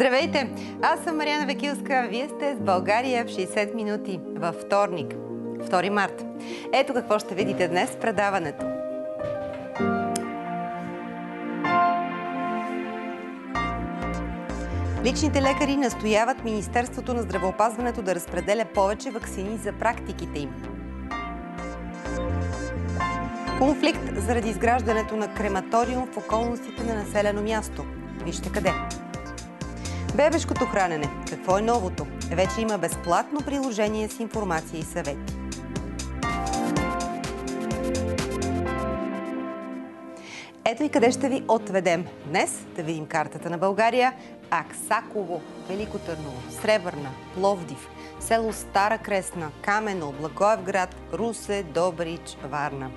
Здравейте! Аз съм Мариана Векилска. Вие сте с България в 60 минути във вторник, 2 март. Ето какво ще видите днес в предаването. Личните лекари настояват Министерството на здравеопазването да разпределя повече вакцини за практиките им. Конфликт заради изграждането на крематориум в околностите на населено място. Вижте къде. Бебешкото хранене. Какво е новото? Вече има безплатно приложение с информация и съвети. Ето и къде ще ви отведем. Днес да видим картата на България. Аксаково, Велико Търново, Сребърна, Пловдив, село Стара Кресна, Камено, Благоевград, Русе, Добрич, Варна.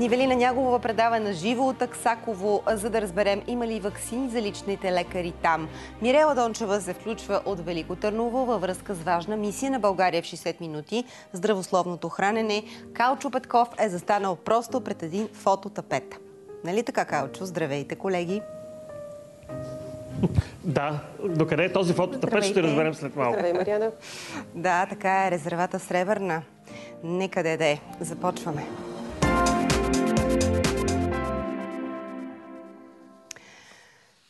Нивелина Нягова предава на живо от Аксаково, за да разберем има ли вакцини за личните лекари там. Мирела Дончева се включва от Велико Търново във връзка с важна мисия на България в 60 минути – здравословното хранене. Калчо Петков е застанал просто пред един фототапет. Нали така, Калчо? Здравейте, колеги! Да, докъде е този фототапет ще разберем след малко. Здравей, Мариана. Да, така е. Резервата Сребърна. Некъде да е. Започваме.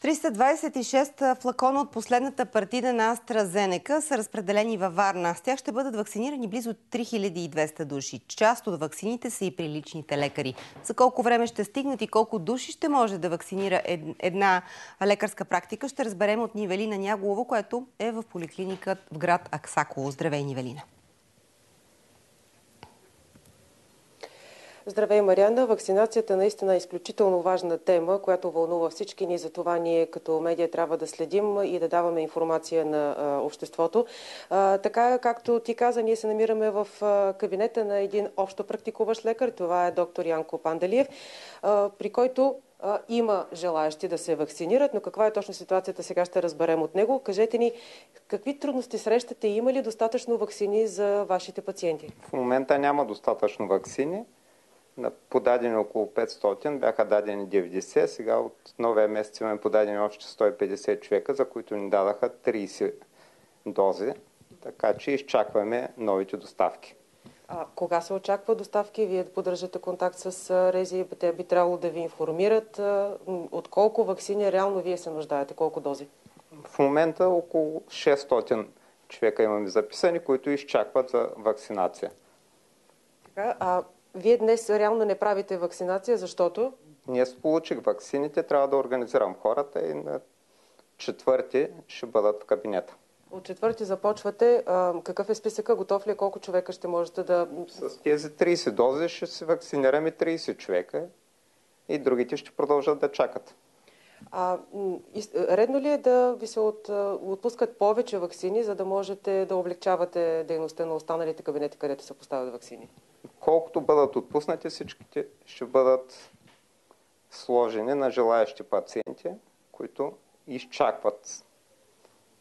326 флакона от последната партида на AstraZeneca са разпределени във Варна. С тях ще бъдат вакцинирани близо 3200 души. Част от вакцините са и при личните лекари. За колко време ще стигнат и колко души ще може да вакцинира една лекарска практика, ще разберем от Нивелина Няголово, което е в поликлиника в град Аксаково. Здравей, Нивелина! Здравей, Мариана. Вакцинацията наистина е изключително важна тема, която вълнува всички ни. Затова ние като медия трябва да следим и да даваме информация на обществото. Така, както ти каза, ние се намираме в кабинета на един общо практикуващ лекар. Това е доктор Янко Панделиев, при който има желаящи да се вакцинират, но каква е точно ситуацията сега ще разберем от него. Кажете ни, какви трудности срещате? Има ли достатъчно вакцини за вашите пациенти? В момента няма достатъчно вакцини подадени около 500, бяха дадени 90, сега от новия месец имаме подадени още 150 човека, за които ни дадаха 30 дози, така че изчакваме новите доставки. А кога се очаква доставки? Вие поддържате контакт с Рези, те би трябвало да ви информират от колко вакцини реално вие се нуждаете, колко дози? В момента около 600 човека имаме записани, които изчакват за вакцинация. Така, а вие днес реално не правите вакцинация, защото? Ние получих вакцините, трябва да организирам хората и на четвърти ще бъдат в кабинета. От четвърти започвате. какъв е списъка? Готов ли е? Колко човека ще можете да... С тези 30 дози ще се вакцинираме 30 човека и другите ще продължат да чакат. А, редно ли е да ви се от, отпускат повече вакцини, за да можете да облегчавате дейността на останалите кабинети, където се поставят вакцини? Колкото бъдат отпуснати, всичките ще бъдат сложени на желаящи пациенти, които изчакват.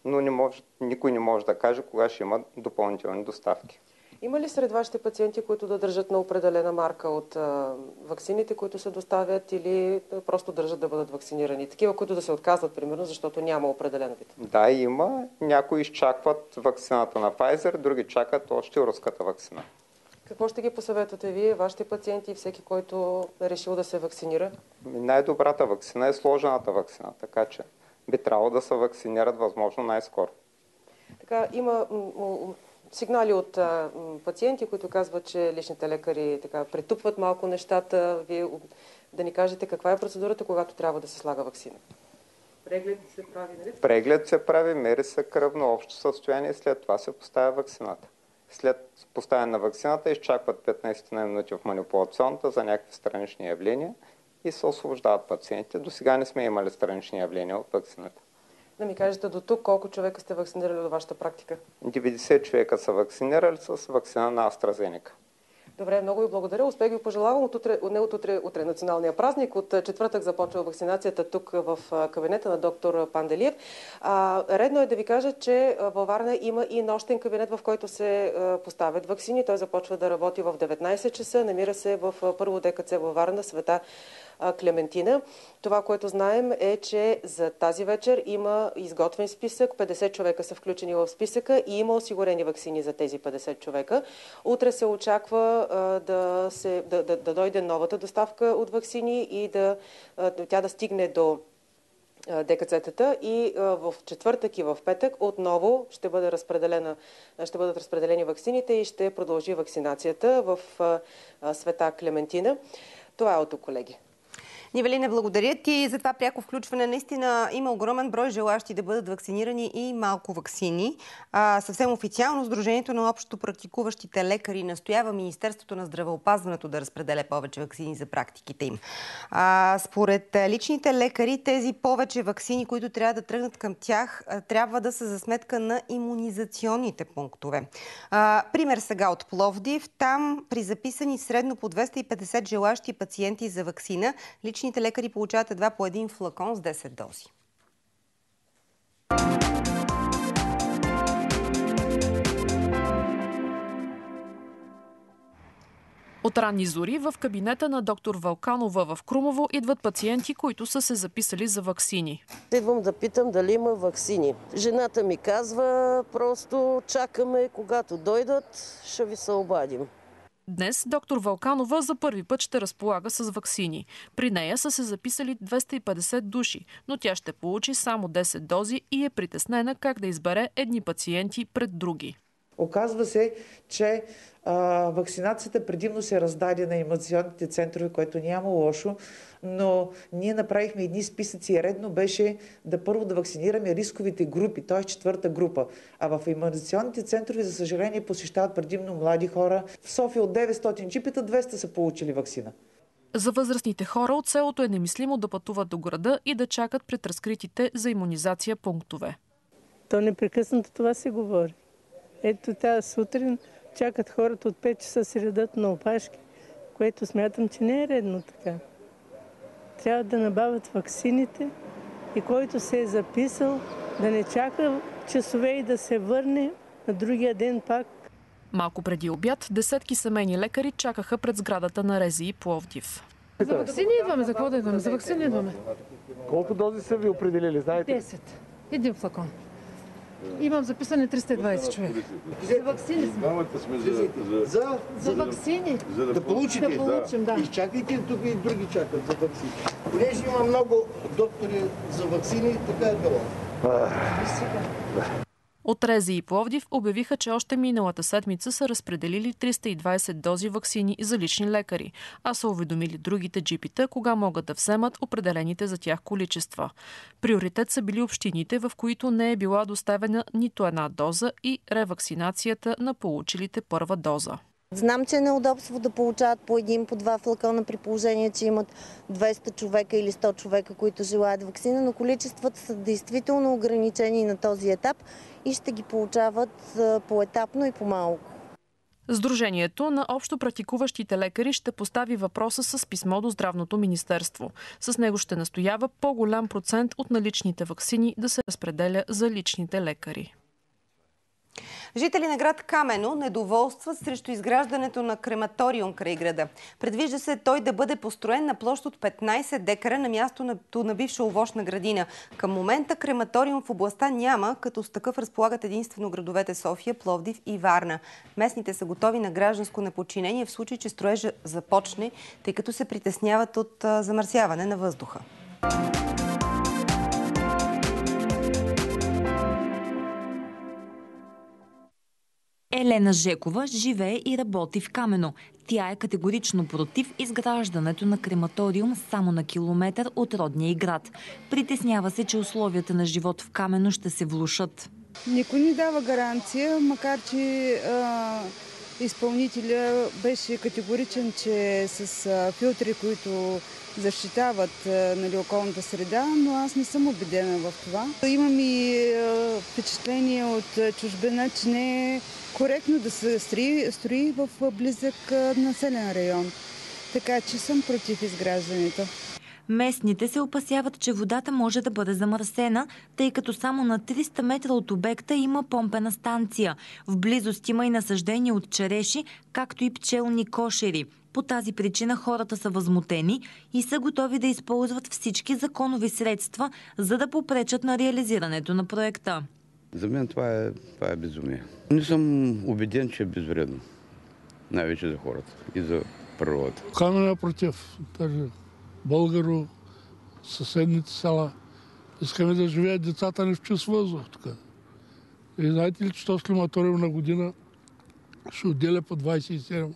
Но не може, никой не може да каже кога ще има допълнителни доставки. Има ли сред вашите пациенти, които да държат на определена марка от а, вакцините, които се доставят или просто държат да бъдат вакцинирани? Такива, които да се отказват, примерно, защото няма определен вид? Да, има. Някои изчакват вакцината на Pfizer, други чакат още руската вакцина. Какво ще ги посъветвате вие, вашите пациенти и всеки, който е решил да се вакцинира? Най-добрата вакцина е сложената вакцина, така че би трябвало да се вакцинират възможно най-скоро. Така, има сигнали от а, пациенти, които казват, че личните лекари така, претупват малко нещата. Вие да ни кажете каква е процедурата, когато трябва да се слага вакцина? Преглед се прави, нали? Преглед се прави, мери се кръвно общо състояние, след това се поставя вакцината след поставяне на вакцината изчакват 15 на минути в манипулационната за някакви странични явления и се освобождават пациентите. До сега не сме имали странични явления от вакцината. Да ми кажете до тук колко човека сте вакцинирали до вашата практика? 90 човека са вакцинирали с вакцина на AstraZeneca. Добре, много ви благодаря. Успех ви пожелавам от утре, не от утре, утре националния празник. От четвъртък започва вакцинацията тук в кабинета на доктор Панделиев. А, редно е да ви кажа, че във Варна има и нощен кабинет, в който се поставят вакцини. Той започва да работи в 19 часа. Намира се в първо ДКЦ във Варна, света Клементина. Това, което знаем е, че за тази вечер има изготвен списък, 50 човека са включени в списъка и има осигурени вакцини за тези 50 човека. Утре се очаква да, се, да, да, да дойде новата доставка от вакцини и да, тя да стигне до ДКЦ-тата и в четвъртък и в петък отново ще, бъде разпределена, ще бъдат разпределени вакцините и ще продължи вакцинацията в света Клементина. Това е от колеги. Нивелина, благодаря ти за това пряко включване. Наистина има огромен брой желащи да бъдат вакцинирани и малко вакцини. А, съвсем официално Сдружението на общо практикуващите лекари настоява Министерството на здравеопазването да разпределя повече вакцини за практиките им. А, според личните лекари, тези повече вакцини, които трябва да тръгнат към тях, трябва да са за сметка на иммунизационните пунктове. А, пример сега от Пловдив. Там при записани средно по 250 желащи пациенти за вакцина, лекари получават едва по един флакон с 10 дози. От ранни зори в кабинета на доктор Валканова в Крумово идват пациенти, които са се записали за вакцини. Идвам да питам дали има вакцини. Жената ми казва, просто чакаме, когато дойдат, ще ви се обадим. Днес доктор Валканова за първи път ще разполага с вакцини. При нея са се записали 250 души, но тя ще получи само 10 дози и е притеснена как да избере едни пациенти пред други. Оказва се, че а, вакцинацията предимно се раздаде на имационните центрове, което няма лошо, но ние направихме едни списъци и редно беше да първо да вакцинираме рисковите групи, т.е. четвърта група. А в иммунационните центрове, за съжаление, посещават предимно млади хора. В София от 900 джипита 200 са получили вакцина. За възрастните хора от селото е немислимо да пътуват до града и да чакат пред разкритите за иммунизация пунктове. То непрекъснато това се говори. Ето тази сутрин чакат хората от 5 часа се редат на опашки, което смятам, че не е редно така. Трябва да набавят ваксините и който се е записал да не чака часове и да се върне на другия ден пак. Малко преди обяд, десетки семейни лекари чакаха пред сградата на Рези и Пловдив. За вакцини идваме, за какво да идваме? За вакцини идваме. Колко дози са ви определили, знаете? 10. Един флакон. Имам записани 320 човека. За вакцини сме. сме за, за... за... за вакцини. За да, да получите? Да получим, да. И чакайте, тук и други чакат за вакцини. Понеже има много доктори за вакцини, така е било. От Рези и Пловдив обявиха, че още миналата седмица са разпределили 320 дози вакцини за лични лекари, а са уведомили другите джипита кога могат да вземат определените за тях количества. Приоритет са били общините, в които не е била доставена нито една доза и ревакцинацията на получилите първа доза. Знам, че е неудобство да получават по един, по два флакона при положение, че имат 200 човека или 100 човека, които желаят вакцина, но количествата са действително ограничени на този етап и ще ги получават поетапно и по-малко. Сдружението на общо практикуващите лекари ще постави въпроса с писмо до Здравното министерство. С него ще настоява по-голям процент от наличните вакцини да се разпределя за личните лекари. Жители на град Камено недоволстват срещу изграждането на крематориум край града. Предвижда се той да бъде построен на площ от 15 декара на място на бивша овощна градина. Към момента крематориум в областта няма, като с такъв разполагат единствено градовете София, Пловдив и Варна. Местните са готови на гражданско неподчинение в случай, че строежа започне, тъй като се притесняват от замърсяване на въздуха. Елена Жекова живее и работи в Камено. Тя е категорично против изграждането на крематориум само на километър от родния град. Притеснява се, че условията на живот в Камено ще се влушат. Никой не дава гаранция, макар че а, изпълнителя беше категоричен, че с а, филтри, които защитават нали, околната среда, но аз не съм убедена в това. Имам и а, впечатление от чужбина, че не е коректно да се строи, в близък населен район. Така че съм против изграждането. Местните се опасяват, че водата може да бъде замърсена, тъй като само на 300 метра от обекта има помпена станция. В близост има и насъждение от череши, както и пчелни кошери. По тази причина хората са възмутени и са готови да използват всички законови средства, за да попречат на реализирането на проекта. За мен това е, това е безумие. Не съм убеден, че е безвредно. Най-вече за хората и за природата. Камена против. Даже българо, съседните села. Искаме да живеят децата ни в чист въздух. Така. И знаете ли, че този климаториум на година ще отделя по 27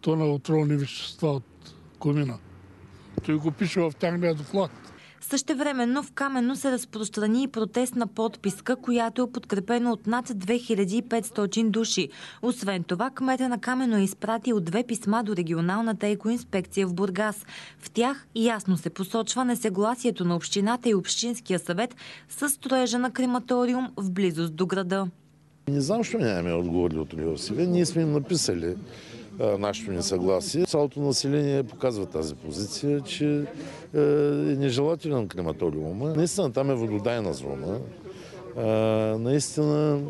тона отровни вещества от комина. Той го пише в тяхния доклад. Същевременно в Камено се разпространи и протестна подписка, която е подкрепена от над 2500 души. Освен това, кмета на Камено е изпратил две писма до регионалната екоинспекция в Бургас. В тях ясно се посочва несъгласието на общината и общинския съвет с строежа на крематориум в близост до града. Не знам, що нямаме отговори от университета. Ние сме им написали нашето несъгласие. Цялото население показва тази позиция, че е нежелателен крематориума. Наистина там е вододайна зона. Наистина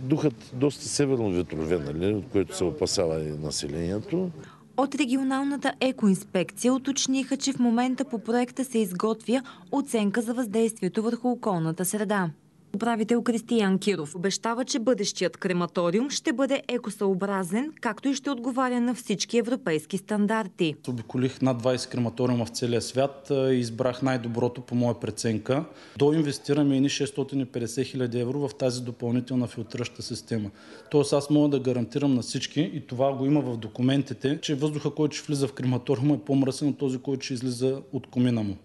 духът доста северно ветрове, нали, от което се опасява и населението. От регионалната екоинспекция уточниха, че в момента по проекта се изготвя оценка за въздействието върху околната среда. Управител Кристиян Киров обещава, че бъдещият крематориум ще бъде екосъобразен, както и ще отговаря на всички европейски стандарти. Обиколих над 20 крематориума в целия свят и избрах най-доброто по моя преценка. До инвестираме и 650 хиляди евро в тази допълнителна филтраща система. Тоест аз мога да гарантирам на всички и това го има в документите, че въздуха, който ще влиза в крематориума е по-мръсен от този, който ще излиза от комина му.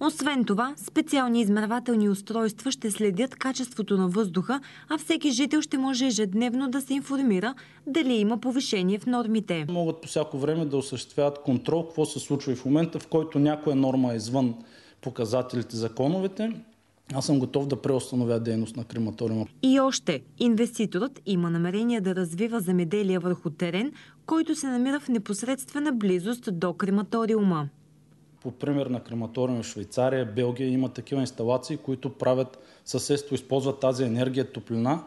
Освен това, специални измервателни устройства ще следят качеството на въздуха, а всеки жител ще може ежедневно да се информира дали има повишение в нормите. Могат по всяко време да осъществяват контрол какво се случва и в момента, в който някоя норма е извън показателите законовете, аз съм готов да преустановя дейност на крематориума. И още, инвеститорът има намерение да развива земеделие върху терен, който се намира в непосредствена близост до крематориума. По пример на крематориум в Швейцария, Белгия има такива инсталации, които правят съседство, използват тази енергия, топлина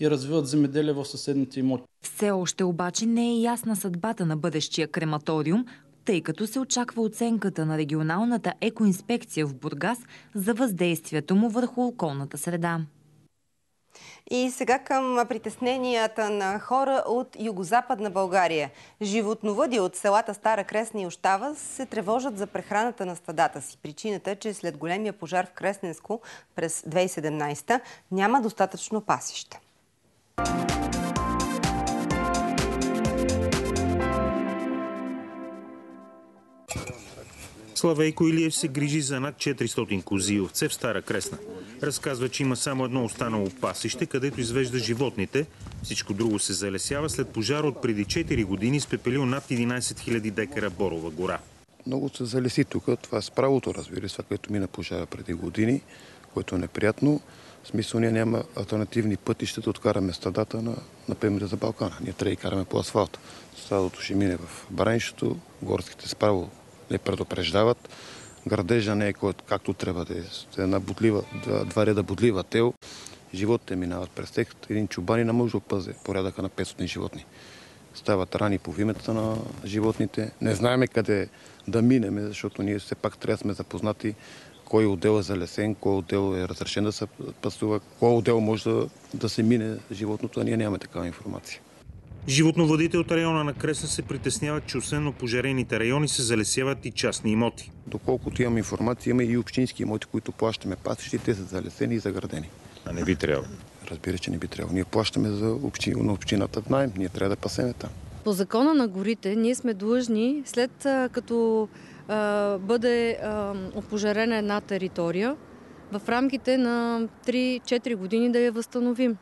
и развиват земеделие в съседните имоти. Все още обаче не е ясна съдбата на бъдещия крематориум, тъй като се очаква оценката на регионалната екоинспекция в Бургас за въздействието му върху околната среда. И сега към притесненията на хора от югозападна България. Животновъди от селата Стара Кресна и Ощава се тревожат за прехраната на стадата си. Причината е, че след големия пожар в Кресненско през 2017 няма достатъчно пасища. Славейко Илиев се грижи за над 400 кози и овце в Стара Кресна. Разказва, че има само едно останало пасище, където извежда животните. Всичко друго се залесява след пожар от преди 4 години спепелил над 11 000 декара борова гора. Много се залеси тук. Това е с правото, разбира се, което мина пожара преди години, което е неприятно. В смисъл ние няма альтернативни пътища да откараме стадата на, например, за Балкана. Ние трябва да караме по асфалт. Стадото ще мине в Баренщето, горските справо не предупреждават. Градежа не е както трябва да е. Една будлива, два, два реда будлива тел. Животите минават през тях. Един чубани не може да опази порядъка на 500 животни. Стават рани по вимета на животните. Не знаеме къде да минеме, защото ние все пак трябва да сме запознати кой отдел е залесен, кой отдел е разрешен да се пътува, кой отдел може да, да се мине животното, а ние нямаме такава информация. Животноводите от района на Кресна се притесняват, че освен опожарените райони се залесяват и частни имоти. Доколкото имам информация, има и общински имоти, които плащаме пасищи, те са залесени и заградени. А не би трябвало? Разбира, че не би трябвало. Ние плащаме за общи... на общината найем, ние трябва да пасеме там. По закона на горите ние сме длъжни, след като а, бъде а, опожарена една територия, в рамките на 3-4 години да я възстановим.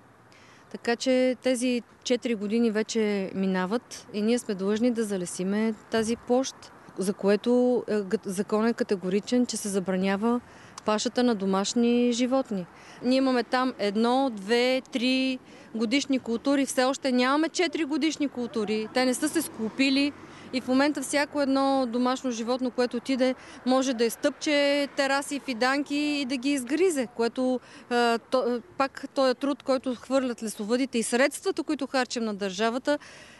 Така че тези 4 години вече минават и ние сме длъжни да залесиме тази площ, за което закон е категоричен, че се забранява пашата на домашни животни. Ние имаме там едно, две, три годишни култури. Все още нямаме 4 годишни култури. Те не са се скупили И в момента всяко едно домашно животно, което отиде, може да изтъпче тераси, фиданки и да ги изгризе, което то, пак този труд, който хвърлят лесовъдите и средствата, които харчим на държавата,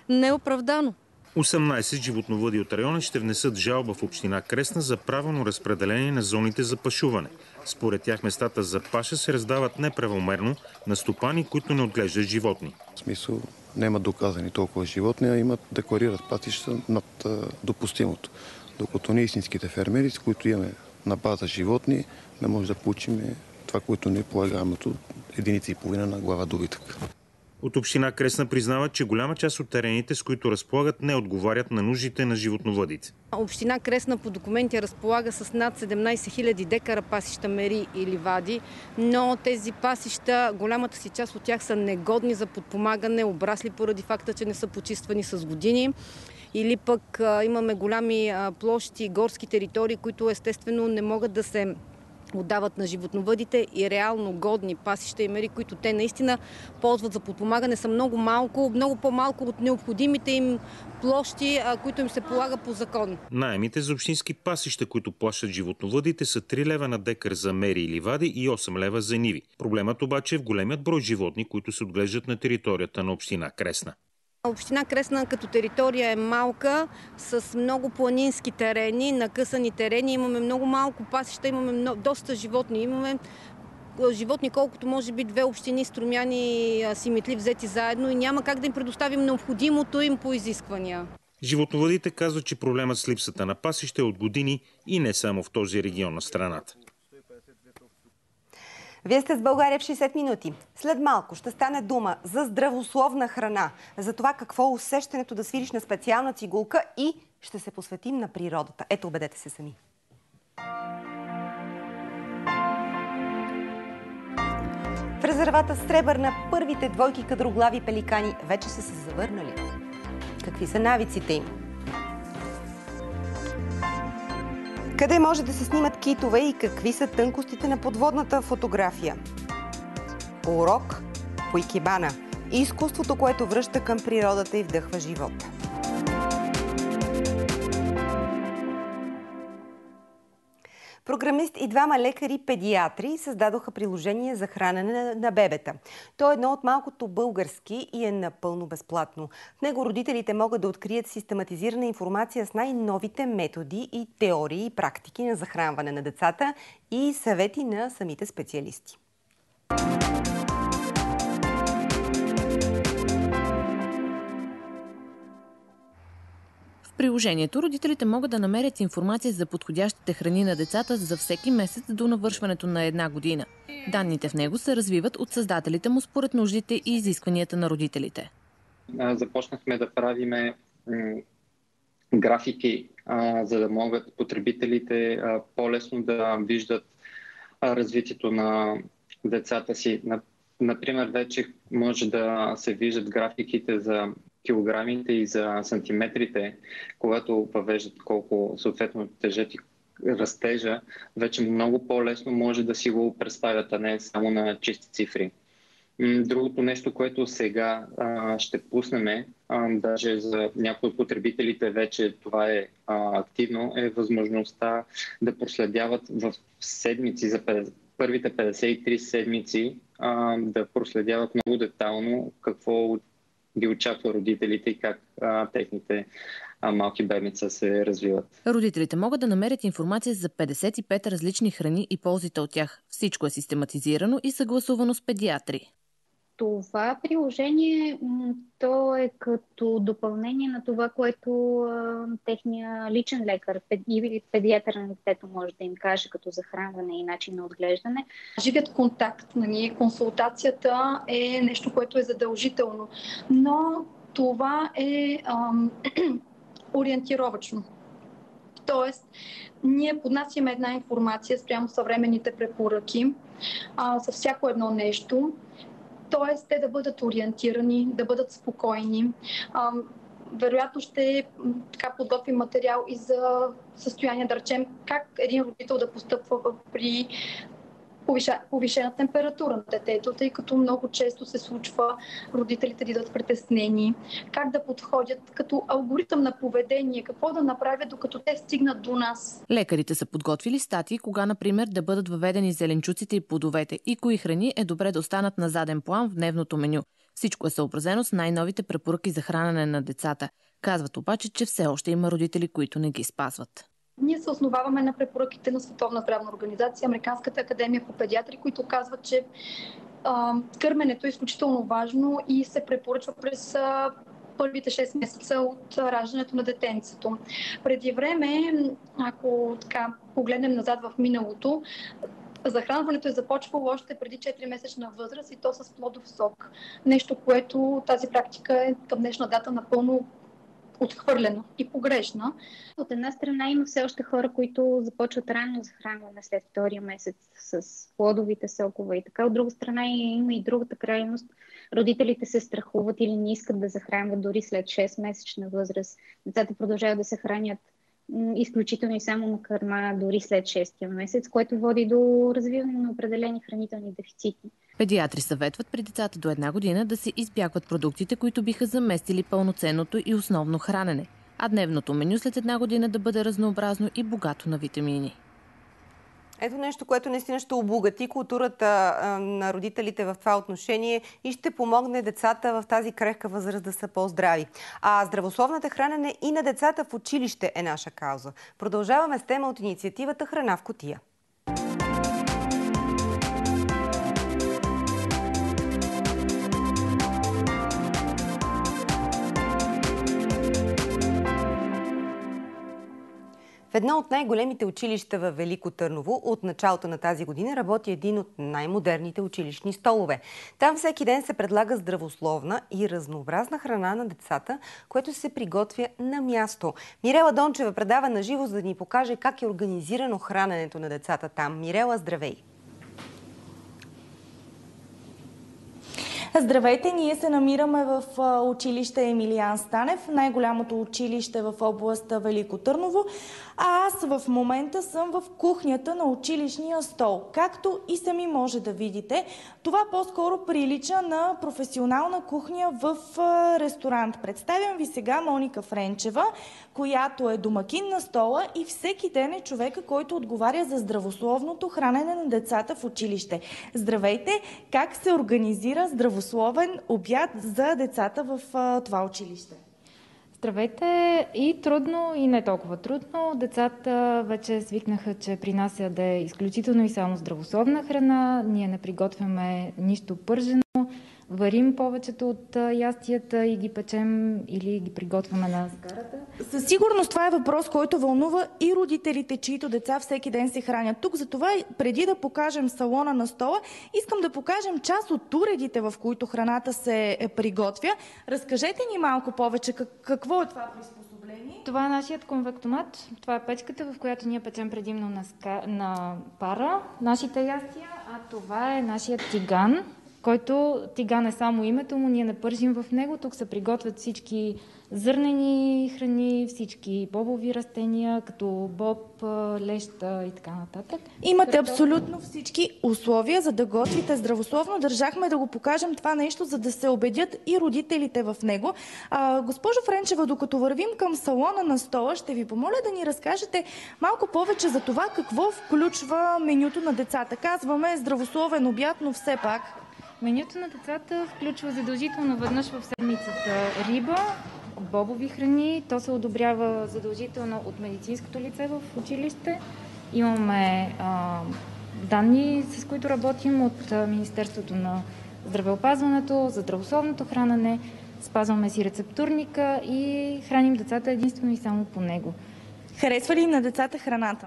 не е оправдано. 18 животновъди от района ще внесат жалба в община Кресна за правилно разпределение на зоните за пашуване. Според тях местата за паша се раздават неправомерно на стопани, които не отглеждат животни. В смисъл няма доказани толкова животни, а имат декларират пасища над допустимото. Докато ние истинските фермери, с които имаме на база животни, не може да получим това, което ни полагаме единица и половина на глава добитък. От община Кресна признават, че голяма част от терените, с които разполагат, не отговарят на нуждите на животновъдите. Община Кресна по документи разполага с над 17 000 декара пасища мери и ливади, но тези пасища, голямата си част от тях са негодни за подпомагане, обрасли поради факта, че не са почиствани с години или пък имаме голями площи, горски територии, които естествено не могат да се отдават на животновъдите и реално годни пасища и мери, които те наистина ползват за подпомагане, са много малко, много по-малко от необходимите им площи, които им се полага по закон. Найемите за общински пасища, които плащат животновъдите, са 3 лева на декар за мери и ливади и 8 лева за ниви. Проблемът обаче е в големият брой животни, които се отглеждат на територията на община Кресна. Община Кресна като територия е малка, с много планински терени, накъсани терени. Имаме много малко пасища, имаме много, доста животни. Имаме животни, колкото може би две общини, струмяни, симетли взети заедно и няма как да им предоставим необходимото им по изисквания. Животновъдите казват, че проблемът с липсата на пасище е от години и не само в този регион на страната. Вие сте с България в 60 минути. След малко ще стане дума за здравословна храна, за това какво е усещането да свириш на специална цигулка и ще се посветим на природата. Ето, убедете се сами. В резервата Сребърна първите двойки кадроглави пеликани вече са се завърнали. Какви са навиците им? Къде може да се снимат китове и какви са тънкостите на подводната фотография? Урок по икибана. Изкуството, което връща към природата и вдъхва живота. Програмист и двама лекари-педиатри създадоха приложение за хранене на бебета. То е едно от малкото български и е напълно безплатно. В него родителите могат да открият систематизирана информация с най-новите методи и теории и практики на захранване на децата и съвети на самите специалисти. Приложението родителите могат да намерят информация за подходящите храни на децата за всеки месец до навършването на една година. Данните в него се развиват от създателите му според нуждите и изискванията на родителите. Започнахме да правиме графики, за да могат потребителите по-лесно да виждат развитието на децата си. Например, вече може да се виждат графиките за килограмите и за сантиметрите, когато въвеждат колко съответно тежат и растежа, вече много по-лесно може да си го представят, а не само на чисти цифри. Другото нещо, което сега а, ще пуснем, а, даже за някои от потребителите вече това е а, активно, е възможността да проследяват в седмици за 50, първите 53 седмици а, да проследяват много детално какво ги очаква родителите и как а, техните а, малки бебица се развиват. Родителите могат да намерят информация за 55 различни храни и ползите от тях. Всичко е систематизирано и съгласувано с педиатри. Това приложение то е като допълнение на това, което а, техния личен лекар или педиатър на детето може да им каже като захранване и начин на отглеждане. Живият контакт, нали, консултацията е нещо, което е задължително, но това е ам, ориентировачно. Тоест, ние поднасяме една информация спрямо съвременните препоръки а, за всяко едно нещо т.е. те да бъдат ориентирани, да бъдат спокойни. вероятно ще така подготвим материал и за състояние, да речем, как един родител да постъпва при повишена температура на детето, тъй като много често се случва родителите да идват притеснени, как да подходят като алгоритъм на поведение, какво да направят докато те стигнат до нас. Лекарите са подготвили статии, кога, например, да бъдат въведени зеленчуците и плодовете и кои храни е добре да останат на заден план в дневното меню. Всичко е съобразено с най-новите препоръки за хранене на децата. Казват обаче, че все още има родители, които не ги спазват. Ние се основаваме на препоръките на Световна здравна организация, Американската академия по педиатри, които казват, че а, кърменето е изключително важно и се препоръчва през а, първите 6 месеца от раждането на детенцето. Преди време, ако така погледнем назад в миналото, Захранването е започвало още преди 4-месечна възраст и то с плодов сок. Нещо, което тази практика е към днешна дата напълно отхвърлена и погрешна. От една страна има все още хора, които започват ранно захранване след втория месец с плодовите сокове и така. От друга страна има и другата крайност. Родителите се страхуват или не искат да захранват дори след 6-месечна възраст. Децата продължават да се хранят изключително и само на кърма дори след 6 месец, което води до развиване на определени хранителни дефицити. Педиатри съветват при децата до една година да се избягват продуктите, които биха заместили пълноценното и основно хранене, а дневното меню след една година да бъде разнообразно и богато на витамини. Ето нещо, което наистина ще обогати културата на родителите в това отношение и ще помогне децата в тази крехка възраст да са по-здрави. А здравословната хранене и на децата в училище е наша кауза. Продължаваме с тема от инициативата Храна в котия. В едно от най-големите училища в Велико Търново от началото на тази година работи един от най-модерните училищни столове. Там всеки ден се предлага здравословна и разнообразна храна на децата, което се приготвя на място. Мирела Дончева предава на живо, за да ни покаже как е организирано храненето на децата там. Мирела, здравей! Здравейте, ние се намираме в училище Емилиан Станев, най-голямото училище в област Велико Търново. А аз в момента съм в кухнята на училищния стол. Както и сами може да видите, това по-скоро прилича на професионална кухня в ресторант. Представям ви сега Моника Френчева, която е домакин на стола и всеки ден е човека, който отговаря за здравословното хранене на децата в училище. Здравейте! Как се организира здравословен обяд за децата в това училище? Здравейте! И трудно, и не толкова трудно. Децата вече свикнаха, че при нас яде изключително и само здравословна храна. Ние не приготвяме нищо пържено варим повечето от ястията и ги печем или ги приготвяме на сгарата. Със сигурност това е въпрос, който вълнува и родителите, чието деца всеки ден се хранят тук. Затова преди да покажем салона на стола, искам да покажем част от уредите, в които храната се е, приготвя. Разкажете ни малко повече какво е това приспособление. Това е нашият конвектомат. Това е печката, в която ние печем предимно на, ска... на пара нашите ястия, а това е нашият тиган, който тиган е само името му, ние не пържим в него. Тук се приготвят всички зърнени храни, всички бобови растения, като боб, леща и така нататък. Имате абсолютно всички условия, за да готвите здравословно. Държахме да го покажем това нещо, за да се убедят и родителите в него. А, госпожо Френчева, докато вървим към салона на стола, ще ви помоля да ни разкажете малко повече за това какво включва менюто на децата. Казваме здравословен обяд, но все пак Менюто на децата включва задължително веднъж в седмицата риба, бобови храни. То се одобрява задължително от медицинското лице в училище. Имаме а, данни, с които работим от Министерството на здравеопазването, за здравословното хранене. Спазваме си рецептурника и храним децата единствено и само по него. Харесва ли на децата храната?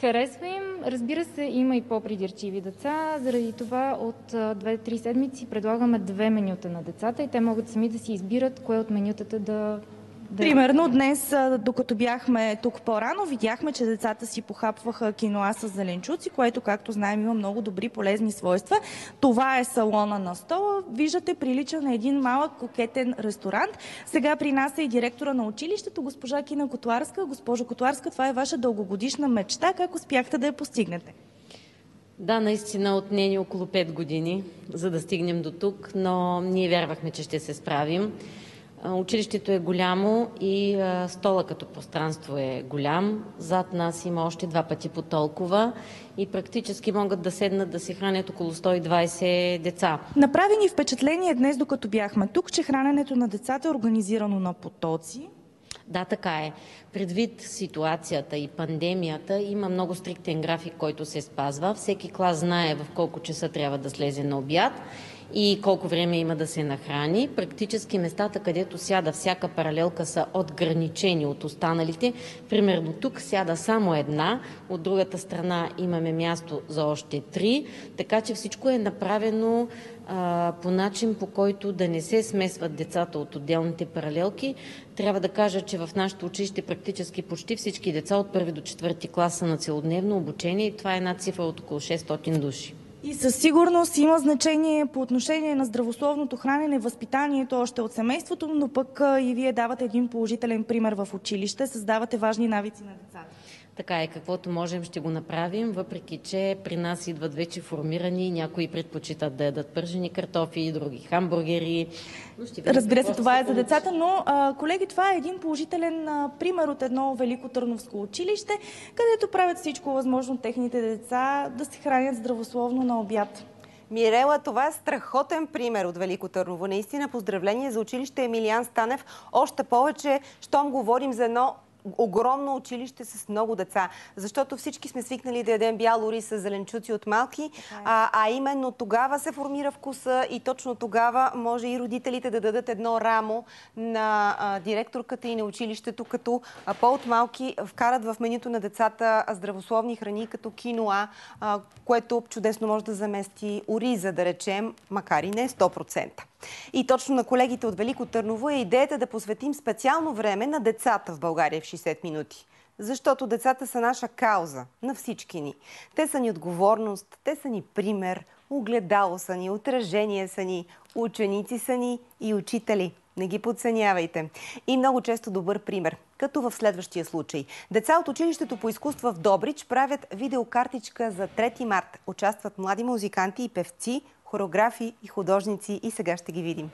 Харесва им. Разбира се, има и по-придирчиви деца. Заради това от 2-3 седмици предлагаме две менюта на децата и те могат сами да си избират кое от менютата да да. Примерно днес, докато бяхме тук по-рано, видяхме, че децата си похапваха киноа с зеленчуци, което, както знаем, има много добри полезни свойства. Това е салона на стола. Виждате, прилича на един малък кокетен ресторант. Сега при нас е и директора на училището, госпожа Кина Котуарска. Госпожо Котуарска, това е ваша дългогодишна мечта. Как успяхте да я постигнете? Да, наистина отне ни около 5 години, за да стигнем до тук, но ние вярвахме, че ще се справим. Училището е голямо и стола като пространство е голям. Зад нас има още два пъти по толкова и практически могат да седнат да се хранят около 120 деца. Направи ни впечатление днес, докато бяхме тук, че храненето на децата е организирано на потоци. Да, така е. Предвид ситуацията и пандемията, има много стриктен график, който се спазва. Всеки клас знае в колко часа трябва да слезе на обяд и колко време има да се нахрани. Практически местата, където сяда всяка паралелка са отграничени от останалите. Примерно тук сяда само една, от другата страна имаме място за още три, така че всичко е направено по начин, по който да не се смесват децата от отделните паралелки. Трябва да кажа, че в нашето училище практически почти всички деца от първи до четвърти клас са на целодневно обучение и това е една цифра от около 600 души. И със сигурност има значение по отношение на здравословното хранене, възпитанието още от семейството, но пък и вие давате един положителен пример в училище, създавате важни навици на децата. Така е, каквото можем ще го направим, въпреки че при нас идват вече формирани, някои предпочитат да ядат пържени картофи, други хамбургери. Разбира се, това е за децата, но а, колеги, това е един положителен а, пример от едно Велико Търновско училище, където правят всичко възможно техните деца да се хранят здравословно на обяд. Мирела, това е страхотен пример от Велико Търново. Наистина поздравление за училище Емилиан Станев. Още повече, щом говорим за едно огромно училище с много деца. Защото всички сме свикнали да ядем бял рис с зеленчуци от малки, е. а, а именно тогава се формира вкуса и точно тогава може и родителите да дадат едно рамо на а, директорката и на училището, като по-от малки вкарат в менюто на децата здравословни храни, като киноа, а, което чудесно може да замести ориза, да речем, макар и не 100%. И точно на колегите от Велико Търново е идеята да посветим специално време на децата в България в 60 минути. Защото децата са наша кауза на всички ни. Те са ни отговорност, те са ни пример, огледало са ни, отражение са ни, ученици са ни и учители. Не ги подценявайте. И много често добър пример, като в следващия случай. Деца от училището по изкуства в Добрич правят видеокартичка за 3 март. Участват млади музиканти и певци, хореографи и художници и сега ще ги видим.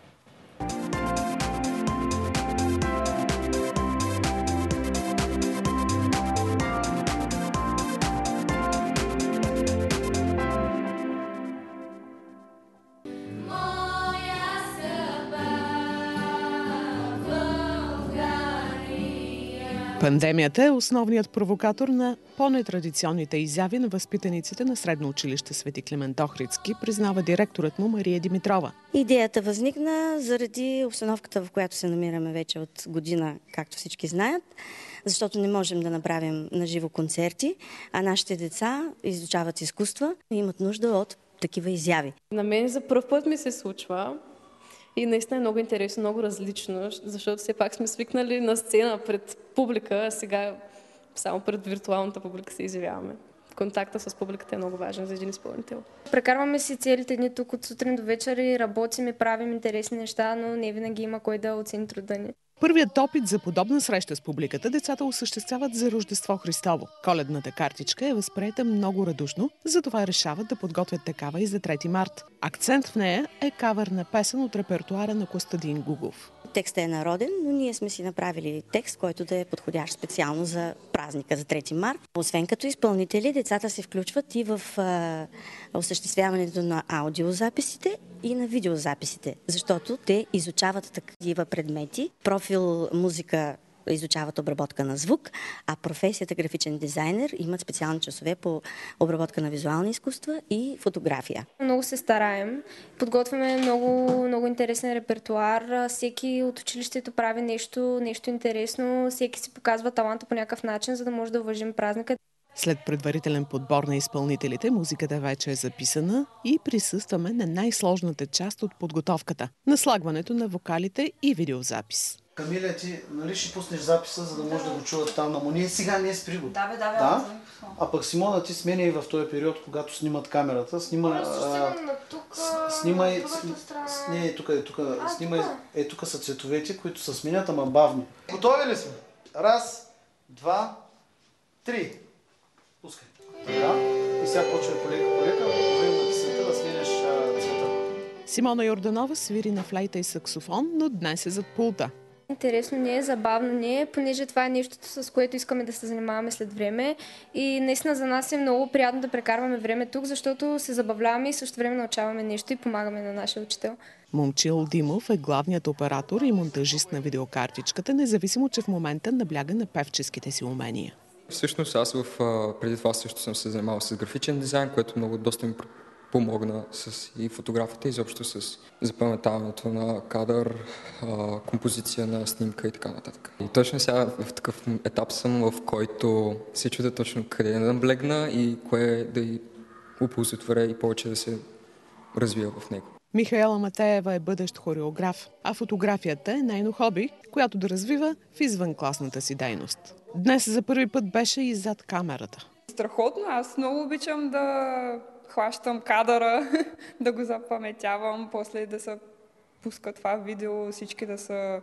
Пандемията е основният провокатор на по-нетрадиционните изяви на възпитаниците на Средно училище Свети Климент Охридски, признава директорът му Мария Димитрова. Идеята възникна заради обстановката, в която се намираме вече от година, както всички знаят, защото не можем да направим на живо концерти, а нашите деца изучават изкуства и имат нужда от такива изяви. На мен за първ път ми се случва и наистина е много интересно, много различно, защото все пак сме свикнали на сцена пред публика, а сега само пред виртуалната публика се изявяваме. Контакта с публиката е много важен за един изпълнител. Прекарваме си целите дни тук от сутрин до вечер и работим и правим интересни неща, но не винаги има кой да оцени труда ни. Първият опит за подобна среща с публиката децата осъществяват за Рождество Христово. Коледната картичка е възприета много радушно, затова решават да подготвят такава и за 3 март. Акцент в нея е кавър на песен от репертуара на Костадин Гугов. Текстът е народен, но ние сме си направили текст, който да е подходящ специално за празника за 3 март. Освен като изпълнители, децата се включват и в осъществяването на аудиозаписите и на видеозаписите, защото те изучават такива предмети. Профил музика изучават обработка на звук, а професията графичен дизайнер имат специални часове по обработка на визуални изкуства и фотография. Много се стараем, подготвяме много, много интересен репертуар. Всеки от училището прави нещо, нещо интересно, всеки си показва таланта по някакъв начин, за да може да уважим празника. След предварителен подбор на изпълнителите, музиката вече е записана и присъстваме на най-сложната част от подготовката – наслагването на вокалите и видеозапис. Камилия, ти нали ще пуснеш записа, за да може да го чуват там, но ние сега не е спри го. Да, бе, да, бе. Да? А пък Симона, ти сменя и в този период, когато снимат камерата. Снима, а, тук, снимай, не, е тук, е тук, снимай, е тук са цветовете, които се сменят, ама бавно. Готови ли сме? Раз, два, три. Така. И сега почва полека полека, по време на песента да сменяш цвета. Симона Йорданова свири на флейта и саксофон, но днес е зад пулта. Интересно ни е, забавно ни е, понеже това е нещото, с което искаме да се занимаваме след време. И наистина за нас е много приятно да прекарваме време тук, защото се забавляваме и също време научаваме нещо и помагаме на нашия учител. Момчил Димов е главният оператор и монтажист на видеокартичката, независимо, че в момента набляга на певческите си умения. Всъщност аз в, преди това също съм се занимавал с графичен дизайн, което много доста ми помогна с и фотографията, изобщо с запаметаването на кадър, композиция на снимка и така нататък. И точно сега в такъв етап съм, в който се чудя точно къде да наблегна и кое да и оползотворя и повече да се развия в него. Михаела Матеева е бъдещ хореограф, а фотографията е нейно хоби, която да развива в извънкласната си дейност. Днес за първи път беше и зад камерата. Страхотно, аз много обичам да хващам кадъра, да го запаметявам, после да се пуска това видео, всички да са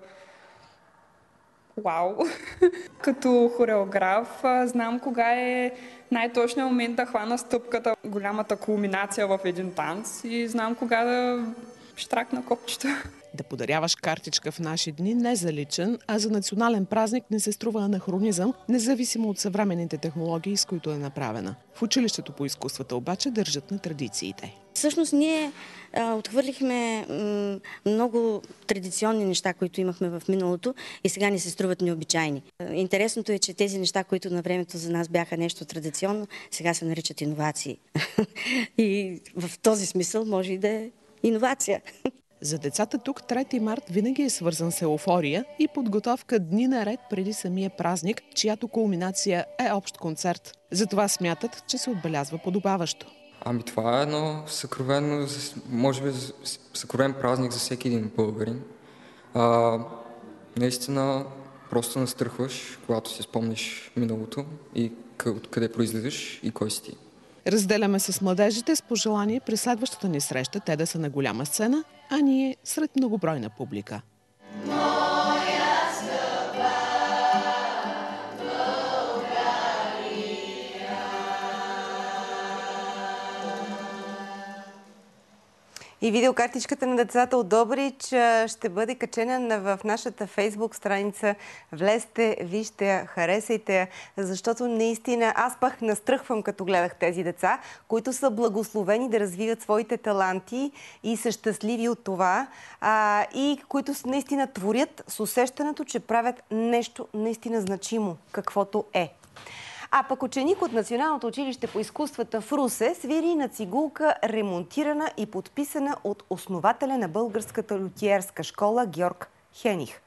вау. Като хореограф знам кога е най-точният момент да хвана стъпката, голямата кулминация в един танц и знам кога да штракна копчета. Да подаряваш картичка в наши дни не за личен, а за национален празник не се струва анахронизъм, независимо от съвременните технологии, с които е направена. В училището по изкуствата обаче държат на традициите. Всъщност ние а, отхвърлихме м- много традиционни неща, които имахме в миналото и сега ни се струват необичайни. Интересното е, че тези неща, които на времето за нас бяха нещо традиционно, сега се наричат иновации. и в този смисъл може и да е иновация. За децата тук 3 март винаги е свързан с еуфория и подготовка дни наред преди самия празник, чиято кулминация е общ концерт. Затова смятат, че се отбелязва подобаващо. Ами това е едно съкровено, може би съкровен празник за всеки един българин. А, наистина просто настръхваш, когато си спомниш миналото и откъде произлизаш и кой си ти. Разделяме се с младежите с пожелание при следващата ни среща те да са на голяма сцена, а ние сред многобройна публика. И видеокартичката на децата от Добрич ще бъде качена в нашата фейсбук страница. Влезте, вижте харесайте защото наистина аз пах настръхвам като гледах тези деца, които са благословени да развиват своите таланти и са щастливи от това а, и които наистина творят с усещането, че правят нещо наистина значимо, каквото е. А пък ученик от Националното училище по изкуствата в Русе свири на цигулка, ремонтирана и подписана от основателя на българската лютиерска школа Георг Хених.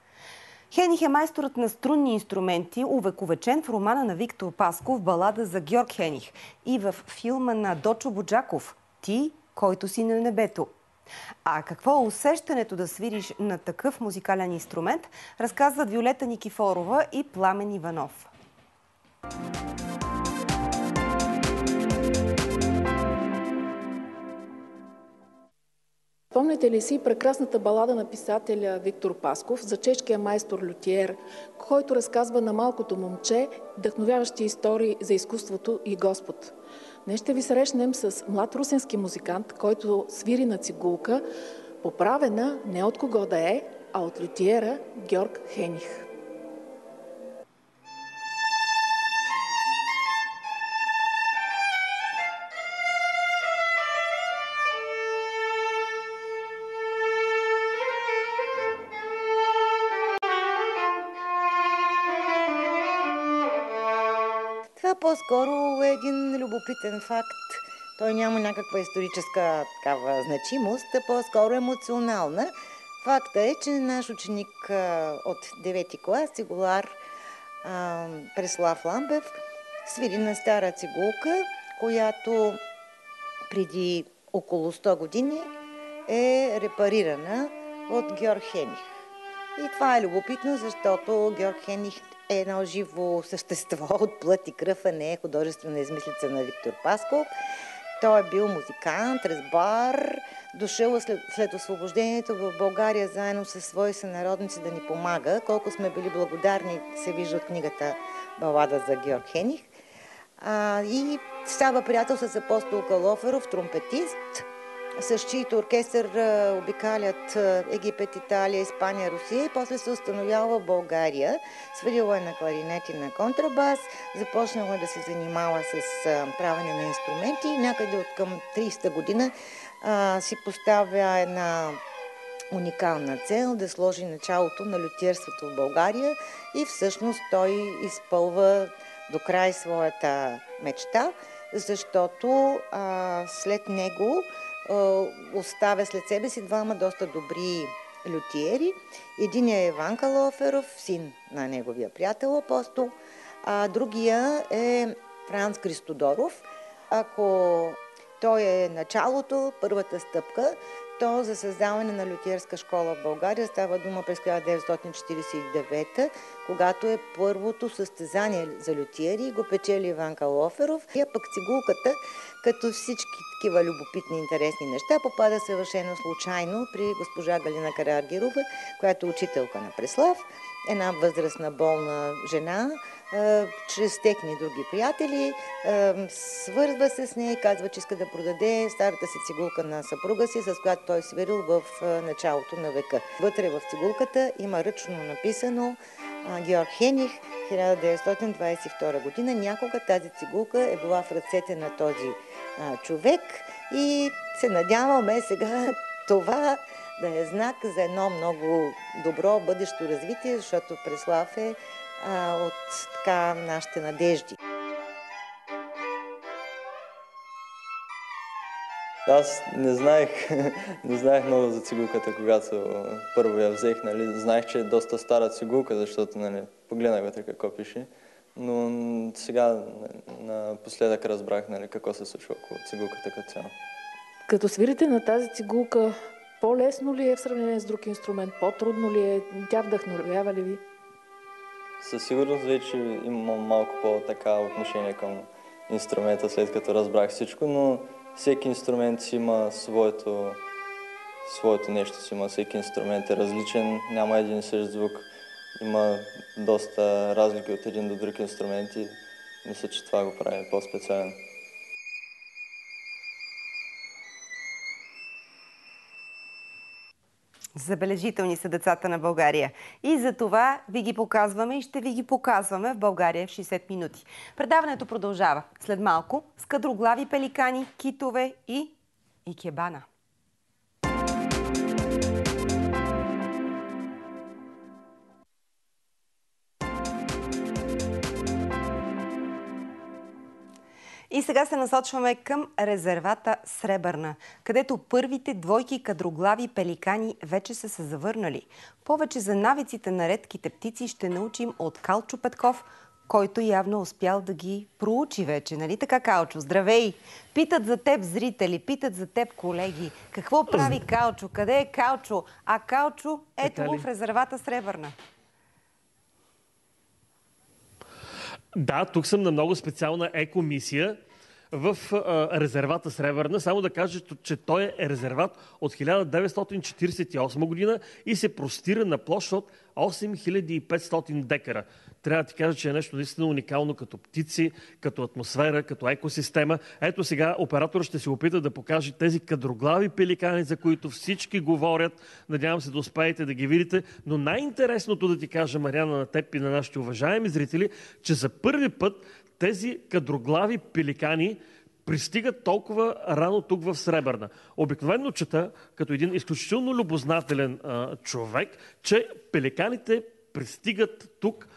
Хених е майсторът на струнни инструменти, увековечен в романа на Виктор Пасков «Балада за Георг Хених» и в филма на Дочо Боджаков «Ти, който си на небето». А какво е усещането да свириш на такъв музикален инструмент, разказват Виолета Никифорова и Пламен Иванов. Помните ли си прекрасната балада на писателя Виктор Пасков за чешкия майстор Лютиер, който разказва на малкото момче вдъхновяващи истории за изкуството и Господ? Днес ще ви срещнем с млад русенски музикант, който свири на цигулка, поправена не от кого да е, а от лютиера Георг Хених. По-скоро е един любопитен факт. Той няма някаква историческа такава значимост, а по-скоро емоционална. Факта е, че наш ученик от 9 клас, цигулар Преслав Ламбев, свири на стара цигулка, която преди около 100 години е репарирана от Георг Хених. И това е любопитно, защото Георг Хених е едно живо същество от плът и кръв, а не е художествена измислица на Виктор Пасков. Той е бил музикант, разбар, дошъл след, след освобождението в България заедно с свои сънародници да ни помага. Колко сме били благодарни, се вижда от книгата Балада за Георг Хених. А, и става приятел с апостол Калоферов, тромпетист, с чието оркестър обикалят Египет, Италия, Испания, Русия и после се установява в България. Свирила е на кларинет и на контрабас, започнала е да се занимава с правене на инструменти и някъде от към 30-та година а, си поставя една уникална цел да сложи началото на лютиерството в България и всъщност той изпълва до край своята мечта, защото а, след него оставя след себе си двама доста добри лютиери. Единият е Иван Калоферов, син на неговия приятел апостол, а другия е Франц Кристодоров. Ако той е началото, първата стъпка, то за създаване на лютиерска школа в България става дума през 1949 когато е първото състезание за лютиери го печели Иван Калоферов. И пък цигулката, като всички такива любопитни, интересни неща, попада съвършено случайно при госпожа Галина Караргирова, която е учителка на Преслав, една възрастна болна жена, чрез техни други приятели, свързва се с нея и казва, че иска да продаде старата си цигулка на съпруга си, с която той е свирил в началото на века. Вътре в цигулката има ръчно написано Георг Хених, 1922 година. Някога тази цигулка е била в ръцете на този човек и се надяваме сега това да е знак за едно много добро бъдещо развитие, защото Преслав е а, от така нашите надежди. Аз не знаех, не знаех много за цигулката, когато първо я взех. Нали. Знаех, че е доста стара цигулка, защото нали, погледнах вътре какво пише. Но сега напоследък разбрах нали, какво се случва около цигулката като цяло. Като свирите на тази цигулка, по-лесно ли е в сравнение с друг инструмент? По-трудно ли е? Тя вдъхновява ли ви? Със сигурност вече имам малко по-така отношение към инструмента, след като разбрах всичко, но всеки инструмент си има своето, своето нещо си има. Всеки инструмент е различен, няма един и същ звук. Има доста разлики от един до друг инструмент и мисля, че това го прави по-специален. Забележителни са децата на България. И за това ви ги показваме и ще ви ги показваме в България в 60 минути. Предаването продължава след малко с кадроглави пеликани, китове и икебана. И сега се насочваме към резервата Сребърна, където първите двойки кадроглави пеликани вече са се завърнали. Повече за навиците на редките птици ще научим от Калчо Петков, който явно успял да ги проучи вече. Нали така, Калчо? Здравей! Питат за теб зрители, питат за теб колеги. Какво прави Калчо? Къде е Калчо? А Калчо ето го в резервата Сребърна. Да, тук съм на много специална екомисия в а, резервата Сребърна. Само да кажа, че той е резерват от 1948 година и се простира на площ от 8500 декара. Трябва да ти кажа, че е нещо наистина уникално като птици, като атмосфера, като екосистема. Ето сега оператор ще се опита да покаже тези кадроглави пеликани, за които всички говорят. Надявам се да успеете да ги видите. Но най-интересното да ти кажа, Мариана, на теб и на нашите уважаеми зрители, че за първи път тези кадроглави пеликани пристигат толкова рано тук в Сребърна. Обикновено чета, като един изключително любознателен а, човек, че пеликаните пристигат тук